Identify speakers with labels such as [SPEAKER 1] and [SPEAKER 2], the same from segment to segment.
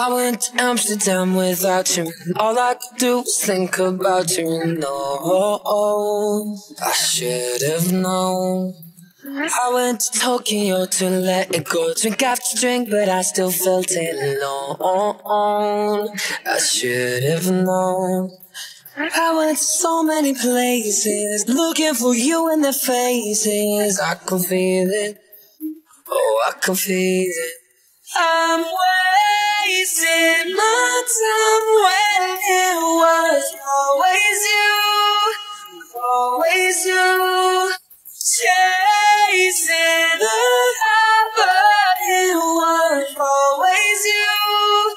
[SPEAKER 1] I went to Amsterdam without you. All I could do was think about you. No, I should have known. I went to Tokyo to let it go. Drink after drink, but I still felt it alone. I should have known. I went to so many places, looking for you in their faces. I could feel it. Oh, I can feel it. I'm wasting my time when it was always you, always you. Chasing the high, it was always you,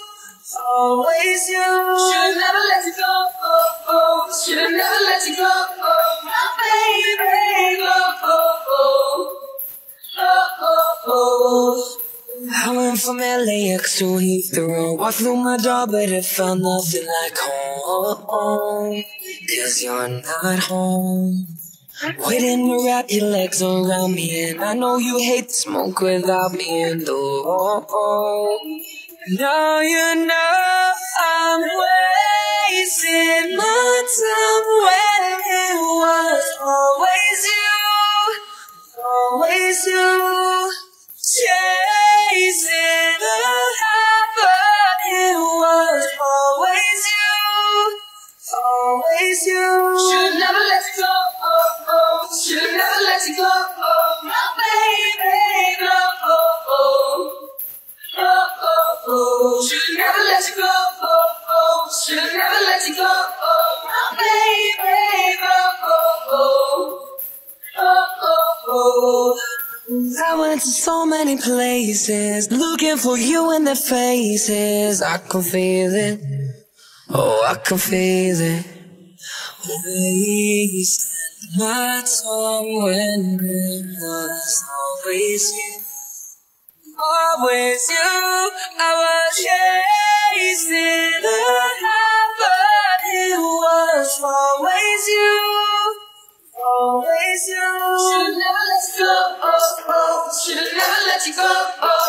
[SPEAKER 1] always you.
[SPEAKER 2] Should've never let you go. Oh, oh. Should've never let you go. Oh,
[SPEAKER 1] From LAX to Heathrow. I flew my dog, but it felt nothing like home. Cause you're not home. Waiting to wrap your legs around me, and I know you hate the smoke without me. in the oh, now you know I'm wasting my time when it was always you, always you.
[SPEAKER 2] Go. Oh, baby.
[SPEAKER 1] I went to so many places, looking for you in their faces. I can feel it. Oh, I can feel it. Wasting my time when it was always you. Always you. I was chasing the
[SPEAKER 2] let you go. Oh,